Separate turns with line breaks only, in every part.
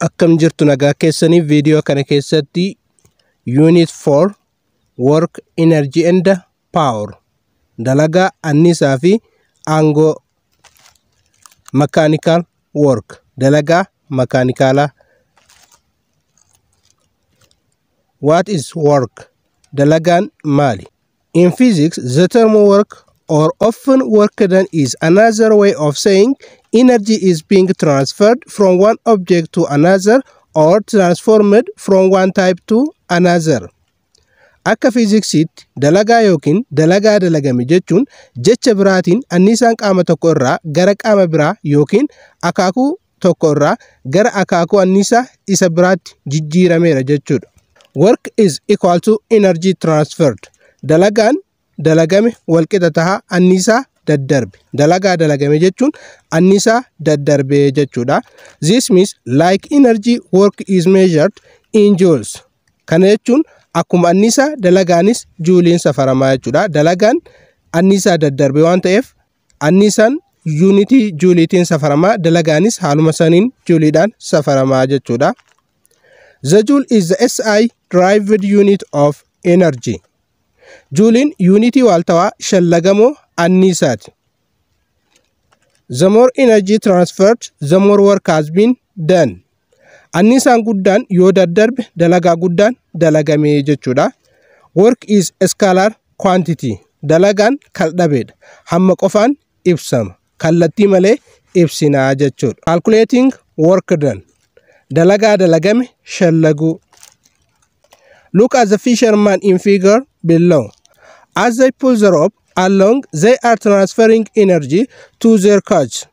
akkam jirtu nagaa keessaniif viidiyoo kana keessatti unit 4 work energy and power dalagaa annisaa fi aangoo mechanical work dalagaa makaanikaalaa what is work? Dalagaan maali? In physics the term work or often work done is another way of saying energy is being transferred from one object to another or transformed from one type to another. Akka fiiziksiitti dalagaa yookiin dalagaa dalagame jechuun jecha biraatiin anniisaan qaama tokko irraa gara qaama biraa yookiin akaakuu tokko irraa gara akaakuu anniisaa isa biraatti jijjiirameera jechuudha. Work is equal to energy transferred. Dalagaan dalagame walqixa tahaa anniisaa daddarbe. Dalagaa dalagame jechuun anniisaa daddarbe jechuudha. This means like energy work is measured in joules. Kana jechuun akkuma anniisaa dalagaanis juuliin safaramaa jechuudha. Dalagaan anniisaa daddarbe waan ta'eef anniisaan yuunitii juuliitiin safaramaa dalagaanis haaluma saniin juuliidhaan safaramaa jechuudha. The joule is the SI derived unit of energy juuliin yuunitii waaltawaa shallagamoo anniisaati. Transferred, the more work has been done. Anniisaan guddaan yoo daddarbe dalagaa guddaan dalagamee jechuudha. Work is scalar quantity. Dalagaan kaldhabeedha. Hamma qofaan ibsama. Kallattii malee ibsinaa jechuudha. Calculating work done. Dalagaa dalagame shallaguu. Look at the fisherman in figure below. As they pull the rope, along, they are transferring energy to their catch.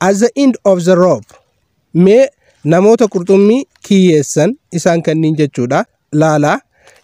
At the end of the rope, mee namoota qurxummii kiyyeessan isaan kanniin jechuudha laalaa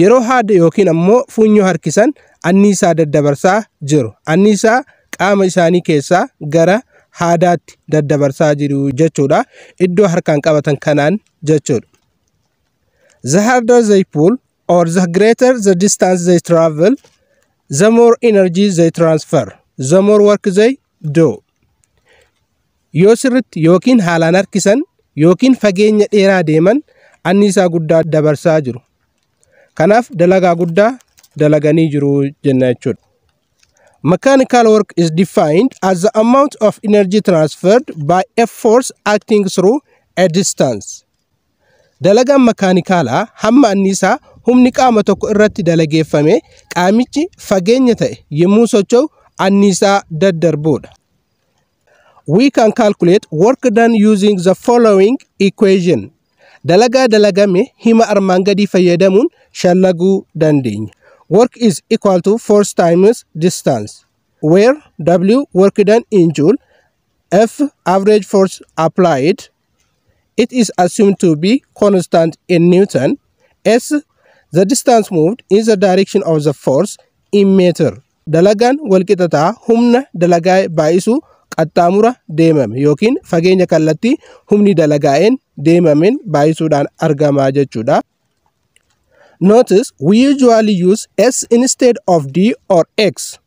yeroo haada yookiin ammoo funyoo harkisan anniisaa daddabarsaa jiru anniisaa qaama isaanii keessaa gara haadaatti daddabarsaa jiru jechuudha iddoo harkaan qabatan kanaan jechuudha. The harder they pull or the greater the distance they travel the more energy they transfer, the more work they do. Yoo sirritti yookiin haalaan harkisan yookiin fageenya dheeraa deeman anniisaa guddaa dabarsaa jiru. Kanaaf dalagaa guddaa dalaganii jiru jenna. Mechanical work is defined as the amount of energy transferred by a force acting through a distance. Dalagaan makaanikaalaa hamma anniisaa humni qaama tokko irratti dalageeffame qaamichi fageenya ta'e yommuu socho'u anniisaa daddarbuudha. We can calculate work done using the following equation. Dalagaa dalagame hima armaan gadii fayyadamuun shallaguu dandeenya. Work is equal to force times distance, where W work done in joule, F average force applied, it is assumed to be constant in Newton, S The distance moved in the direction of the force in meter. Dalagaan walqixataa humna dalagaa baay'isuu qaxxaamura deemame yookiin fageenya kallattii humni dalagaa'een deemameen baay'isuudhaan argamaa jechuudha. Notice we usually use S instead of D or X.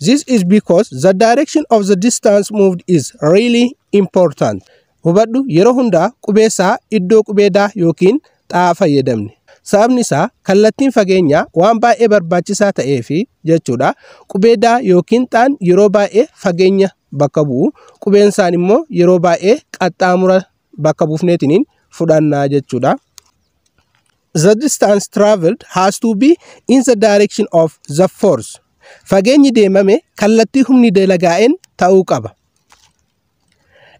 This is because the direction of the distance moved is really important. Hubadhu yeroo hundaa qubeessaa iddoo qubeedaa yookiin xaa fayyadamne. Sababni isaa kallattiin fageenyaa waan baay'ee barbaachisaa ta'ee fi jechuudha. Qubeedaa yookiin xaan yeroo baay'ee fageenya bakka bu'u. Qubeensaan immoo yeroo baay'ee qaxxaamura bakka buufneetiniin fudhannaa jechuudha. The distance traveled has to be in the direction of the force. Fageenyi deemame kallattii humni dalagaa'een ta'uu qaba.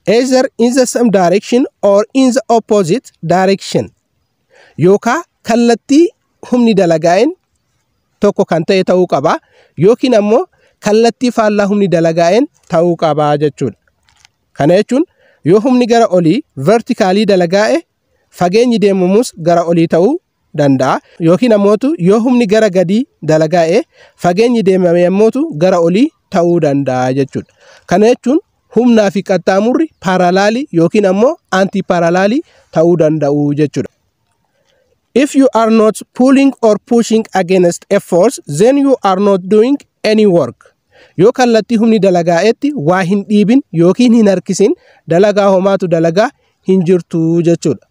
Either in the same direction or in the opposite direction. Yookaa kallattii humni dalagaa'een tokko kan ta'e ta'uu qaba yookiin ammoo kallattii faallaa humni dalagaa'een ta'uu qaba jechuudha. Kana jechuun yoo humni gara olii vertikaalii dalagaa'e fageenyi deemamus gara olii ta'uu danda'a yookiin ammootu yoo humni gara gadii dalagaa'e fageenyi deemame ammootu gara olii ta'uu danda'a jechuudha. Kana jechuun humnaa fi qaxxaamurri paaralaalii yookiin ammoo anti paaralaalii ta'uu danda'u jechuudha. If you are not pulling or pushing against force, then you are not doing any work. Yoo kallattii humni dalagaa'etti waa hin dhiibin yookiin hin harkisin dalagaa homaatu dalagaa hin jirtu jechuudha.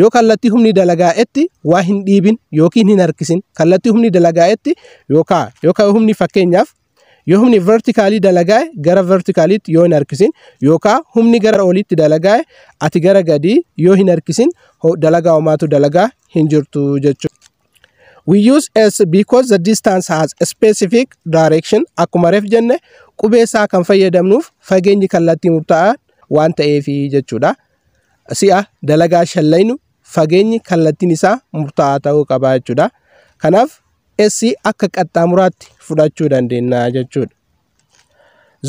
yoo kallattii humni dalagaa'etti waa hin dhiibin yookiin hin harkisin kallattii humni dalagaa'etti yookaan yookaan humni fakkeenyaaf yoo humni vertikaalii dalagaa'e gara vertikaaliitti yoo hin harkisin yookaan humni gara oliitti dalagaa'e ati gara gadii yoo hin harkisin dalagaa homaatu dalagaa hin jirtu jechuudha. We use S because the distance has a specific direction akkuma reef jenne qubee isaa kan fayyadamnuuf fageenyi kallattii murtaa'aa waan ta'eefi jechuudha. Si'a dalagaa shallaynu fageenyi kallattiin isaa murtaa'aa ta'uu qaba jechuudha. Kanaaf S akka qaxxaamuraatti fudhachuu dandeenya jechuudha.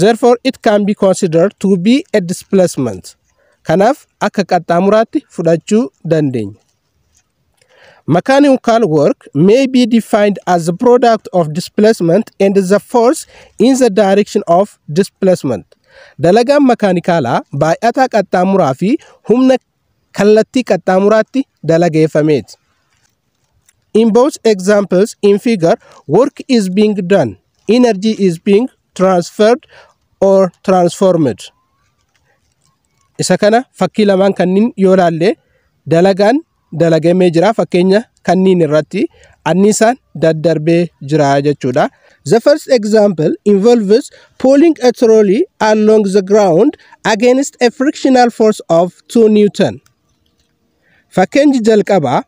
Therefore it can be considered to be a displacement. Kanaaf akka qaxxaamuraatti fudhachuu. Mechanical work may be defined as the product of displacement and the force in the direction of displacement. Dalagaan makaanikaalaa baay'ataa qaxxaamuraa fi humna kallattii qaxxaamuraatti dalageeffameeti. In both examples in figure, work is being done, energy is being transferred or transformed. Isa kana fakkii lamaan kanniin yoo laalle dalagaan dalagamee jira fakkeenya kanniin irratti annisaan daddarbee jira jechuudha. The first example involves pulling a trolley along the ground against a frictional force of 2 Newton. Fakkeenyi jalqabaa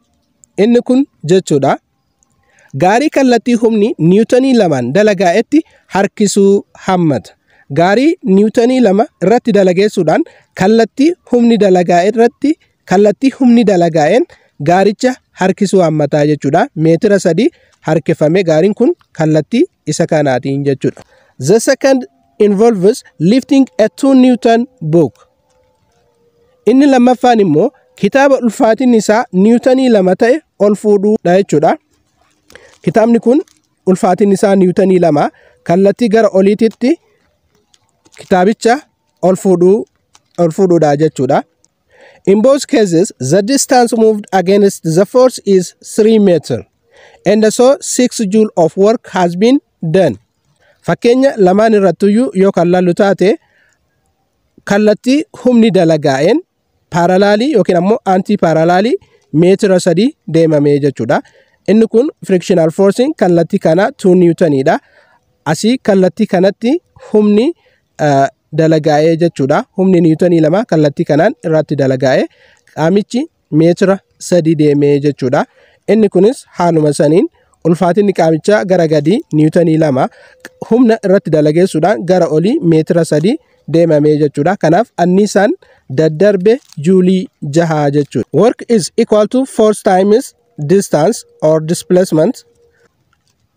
inni kun jechuudha. Gaarii kallattii humni niwutanii lamaan dalagaa'etti harkisuu hammata. Gaarii niwutanii lama irratti dalageessuudhaan kallattii humni dalagaa'e irratti kallattii humni dalagaa'een gaaricha harkisuu hammataa jechuudha. Meetira sadii harkifame gaariin kun kallattii isa kanaatiin jechuudha. The second involves lifting a 2 Newton book. Inni lammaffaan immoo kitaaba ulfaatiin isaa niwutanii lama ta'e ol fuudhuudha jechuudha. Kitaabni kun ulfaatiin isaa niwutanii lama kallattii gara oliititti kitaabicha ol fuudhuu ol fuudhuudha jechuudha. In both cases, the distance moved against the force is 3 meter and so 6 joule of work has been done. Fakkeenya lamaan irrattuyyuu yoo kan laallu taate kallattii humni dalagaa'een paaralaalii yookiin ammoo aantii paaralaalii meetira sadii deemamee jechuudha. Inni kun frictional forcing kallattii kana 2 newtoniidha. Asii kallattii kanatti humni uh, dalagaa'ee jechuudha. Humni niwutonii lama kallattii kanaan irratti dalagaa'ee qaamichi meetira sadii deemee jechuudha. Inni kunis haaluma saniin ulfaatinni qaamichaa gara gadii niwutonii lama humna irratti dalageessuudhaan gara olii meetira sadii deemamee jechuudha. Kanaaf anniisaan daddarbe juulii jahaa jechuudha. Work is equal to force times distance or displacement.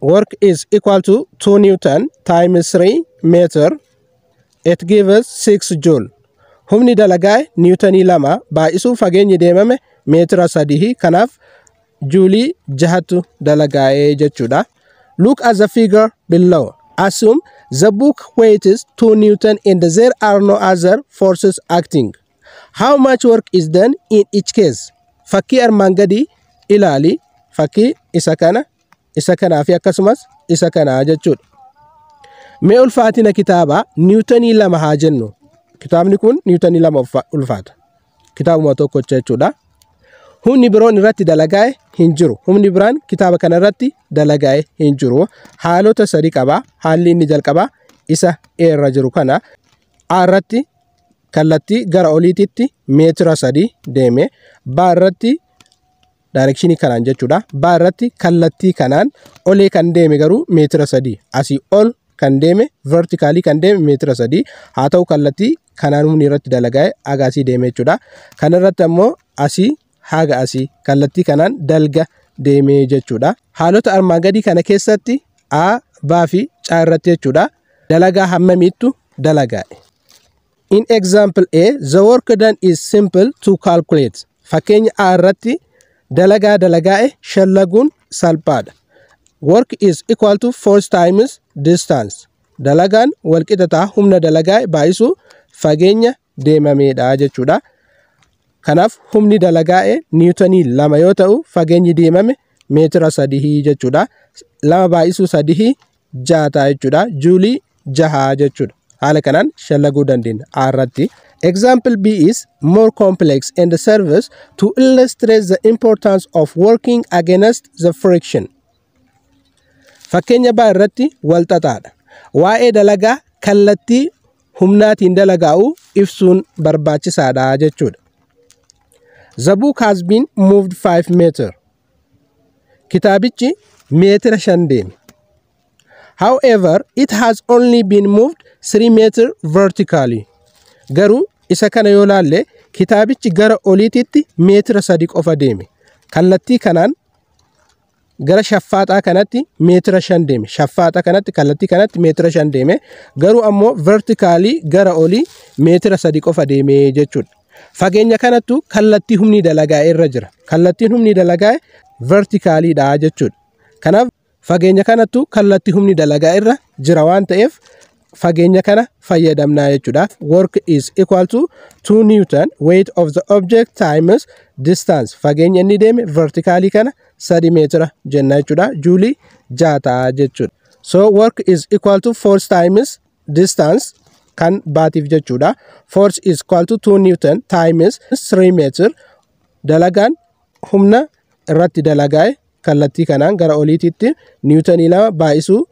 Work is equal to 2 Newton times 3 meter it gives 6 joule. Humni dalagaa'e niwutanii lama baay'isuu fageenyi deemame meetira sadii kanaaf juulii jahatu dalagaa'ee jechuudha. Look at the figure below. Assume the book weight is 2 Newton and there are no other forces acting. How much work is done in each case? Fakkii armaan gadii ilaali. Fakkii isa kana, isa kanaa fi akkasumas isa kanaa jechuudha. Mee ulfaatina kitaabaa niwutanii lama haa jennu. Kitaabni kun niwutanii lama ulfaata. Kitaabuma tokkocha jechuudha. Humni biroon irratti dalagaa'e hin jiru. Humni biraan kitaaba kana irratti dalagaa'e hin jiru. Haalota sadi qaba. Haalli inni jalqabaa isa A irra jiru kana. A irratti kallattii gara oliititti meetira sadii deeme. B irratti daayirekshinii kanaan jechuudha. B irratti kallattii kanaan olee kan deeme garuu meetira sadii. Asii ol kan deeme vertikaalii kan deeme meetira sadii haa ta'u kallattii kanaan humni irratti dalagaa'e haga asii deeme jechuudha. Kana irratti ammoo asii haga asii kallattii kanaan dalga deemee jechuudha. Haalota armaan gadii kana keessatti A, B fi C irratti jechuudha. Dalagaa hammamiittu dalagaa'e. In example A, the work done is simple to calculate. Fakkeenya A irratti dalagaa dalagaa'e shallaguun salphaadha. Work is equal to force times distance. Dalagaan walqixataa humna dalagaa baay'isuu fageenya deemameedha jechuudha. Kanaaf humni dalagaa'e niwutanii lama yoo ta'u fageenyi deemame meetira sadihii jechuudha. Lama baay'isuu sadihii jaha jechuudha. Juulii jahaa jechuudha. Haala kanaan shallaguu dandeenya irratti. Example B is more complex and serves to illustrate the importance of working against the friction. Fakkeenya baa irratti wal xaxaadha. Waa'ee dalagaa kallattii humnaatiin dalagaa'u ibsuun barbaachisaadha jechuudha. The book has been moved 5 meter. Kitaabichi meetira shan deeme. However, it has only been moved 3 meter vertically. Garuu isa kana yoo laalle kitaabichi gara oliititti meetira sadi qofa deeme. Kallattii kanaan gara shaffaaxaa kanatti meetira shan deeme. Shaffaaxa kanatti kallattii kanatti meetira shan deeme. Garuu ammoo vertikaalii gara olii meetira sadi qofa deeme jechuudha. Fageenya kanattu kallattii humni dalagaa irra jira. Kallattiin humni dalagaa vertikaaliidha jechuudha. Kanaaf fageenya kanattu kallattii humni dalagaa irra jira waan ta'eef fageenya kana fayyadamnaa jechuudha. Work is equal to 2 Newton weight of the object times distance. Fageenya inni deeme vertikaalii kana 3 meetira jenna jechuudha. Juulii 6 ta'a jechuudha. So work is equal to force times distance kan baatiif jechuudha. Force is equal to 2 Newton times 3 meter. Dalagaan humna irratti dalagaa'e kallattii kanaan gara oliititti niwutanii lama baay'isuu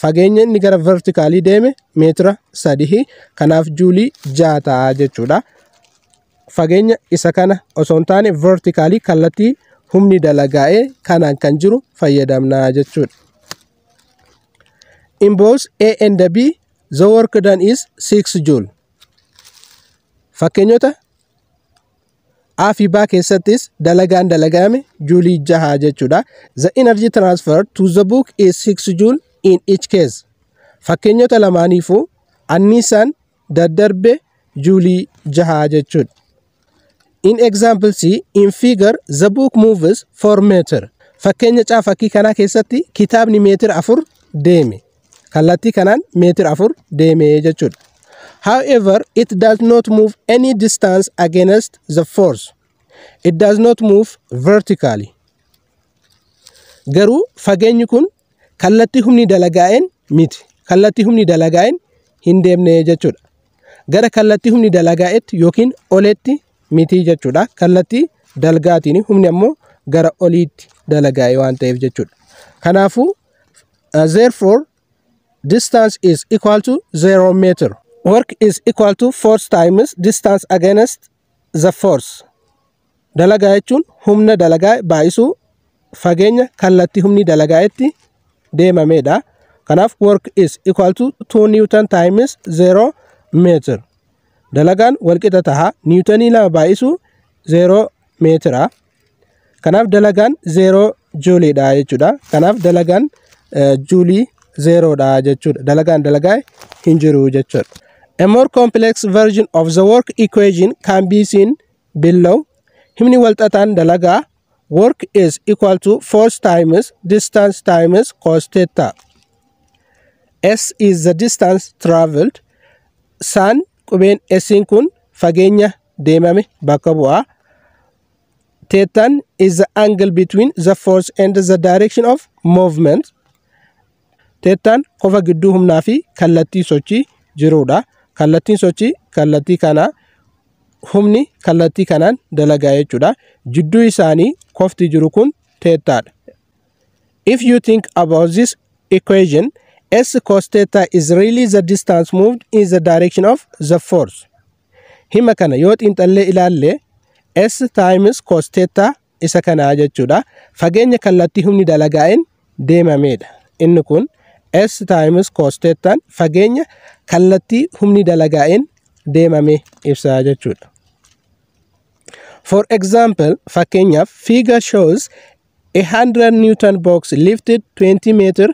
fageenya inni gara vertikaalii deeme meetira sadii kanaaf juulii ja'a ta'a jechuudha. Fageenya isa kana osoo hin taane vertikaalii kallattii humni dalagaa'ee kanaan kan jiru fayyadamnaa jechuudha. In both A and B, the work done is 6 joule. Fakkeenyota A fi B keessattis dalagaan dalagame juulii jaha jechuudha. The energy transfer to the book is 6 joule in each case. Fakkeenyota lamaaniifuu anniisaan daddarbe juulii jaha jechuudha. In example C, in figure, the book moves 4 meter. Fakkeenya caa fakkii kanaa keessatti kitaabni meetira afur deeme. Kallattii kanaan meetira afur deeme jechuudha. However, it does not move any distance against the force. It does not move vertically. Garuu fageenyi kun kallattii humni dalagaa'een miti. Kallattii humni dalagaa'een hin deemne jechuudha. Gara kallattii humni dalagaa'etti yookiin oletti miti jechuudha. Kallattii dalgaatiin humni ammoo gara oliitti dalagaa'e waan ta'eef jechuudha. Kanaafuu, uh, therefore, distance is equal to 0 meter. Work is equal to force times distance against the force. Dalagaa jechuun humna dalagaa baay'isuu fageenya kallattii humni dalagaa'etti deemamedha. Kanaaf work is equal to 2 newton times 0 meter. Dalagaan walqixa taha niwutanii lama baay'isuu 0 meetira. Kanaaf dalagaan 0 juuliidha jechuudha. Kanaaf dalagaan juulii 0dha jechuudha. Dalagaan dalagaa hin jiru jechuudha. A more complex version of the work equation can be seen below. Himni walxaxaan dalagaa work is equal to force times distance times cos theta. S is the distance traveled. San qubeen S'in kun fageenya deemame bakka bu'a. Thetan is the angle between the force and the direction of movement. Thetan qofa gidduu humnaa fi kallattii sochii jirudha. Kallattiin sochii kallattii kanaa humni kallattii kanaan dalagaa jechuudha. Jidduu isaanii qofti jiru kun teettaadha. If you think about this equation, S cos theta is really the distance moved in the direction of the force. Hima kana yoo xiinxallee ilaalle S times cos theta isa kanaa jechuudha. Fageenya kallattii humni dalagaa'een deemamedha. Inni kun S times cos thetaan fageenya kallattii humni dalagaa'een deemame ibsaa jechuudha. For example, fakkeenyaaf figure shows a 100 Newton box lifted 20 meter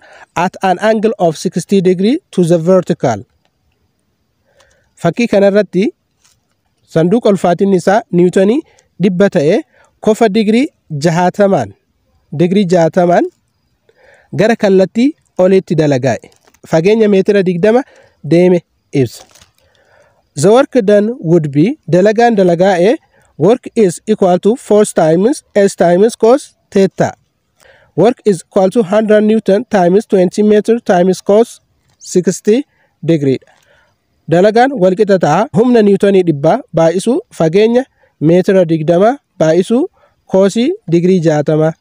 at an angle of 60 degree to the vertical. Fakkii kanarratti sanduuqa ulfaatinni isaa niwutonii dhibba ta'ee kofa digirii jahaatamaan digirii jahaatamaan gara kallattii oliitti dalagaa'e. Fageenya meetira digdama deeme ibsa. The work done would be dalagaan dalagaa'e work is equal to force times S times cos theta. Work is equal to 100 Newton times 20 meter times cos 60 degree. Dalagaan walqixa ta'a humna niwutonii dhibbaa baay'isuu fageenya meetira digdama baay'isuu koosii digirii jaatama.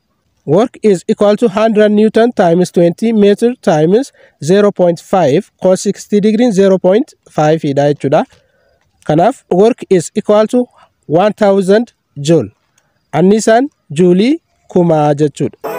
Work is equal to 100 Newton times 20 meter times 0.5 cos 60 degree 0.5 dha jechuudha. Kanaaf work is equal to 1000 joule. Annisaan juulii kumaa jechuudha.